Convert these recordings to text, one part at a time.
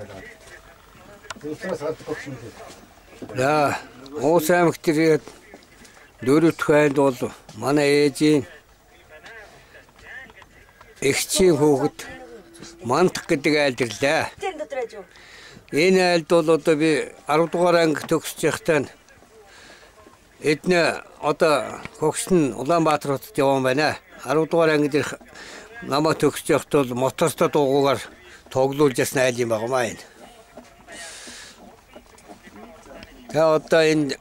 Өөрөөс гадаг өгсөн юм. За уус аймагт ирээд дөрөвдөх айлд бол манай ээжийн эгчийн хүүхэд мантах гэдэг айлд ирлээ. Энэ айлд бол одоо би 10 дугаар анги төгсөж байхдаа эднэ одоо хөгс нь Улаанбаатар хотод явсан байна. 10 дугаар анги дэх намаа төгсөж бол мотортой дуугаар тоглуулж ясна айл юм багмаа энэ. Тэгээ одоо энэ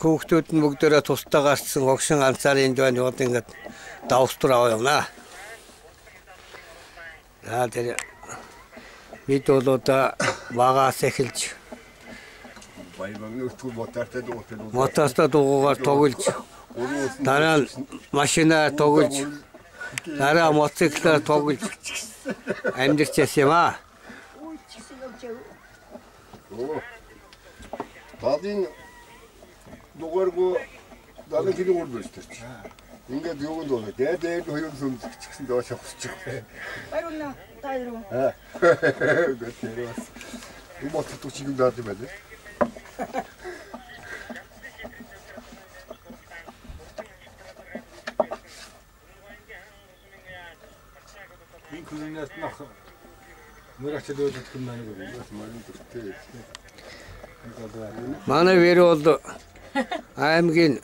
хүүхдүүд нь бүгдээрээ тустай гарцсан хогшин ганцаар энд байна одоо ингээд давстар аваа явна. За тэр бид бол одоо багаас эхэлж мотортой дуугаар тоглож дараа машинаар тоглож дараа мотоциклаар тоглож амьдэрч яасан юм аа. Талын дугааргүй далайн хилэг ур байж тэр чи. Ингээд юунд бол дээд дээд хоёрын сүмж гिचгсэн доош авчихчих. Баярлалаа. Тайруу. Аа. Гэтэл бас. Энэ мотор туч юм даад юм байна. Энэ күнээс нөх мөрөч дөөлөд хүн маань гоо. Бас маань төртэй. Манай вэр бол аймгийн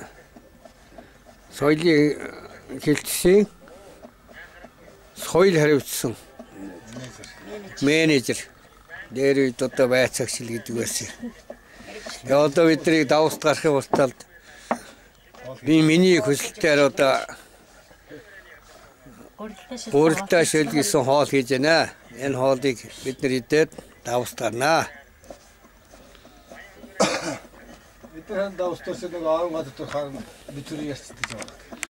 соёлын хилтсийн соёл хариуцсан менежер дээр үед одоо байцаагчл гэдэг байсан. Тэгээ одоо бидний давст гарахын урталд би миний хүсэлтээр одоо өөртөө шилжсэн хоол хийж байна. Энэ хоолыг бид нар идээд давст гарнаа. Эдгээр давстарс нэг аав гадар харан бидний ярьцдаг юм.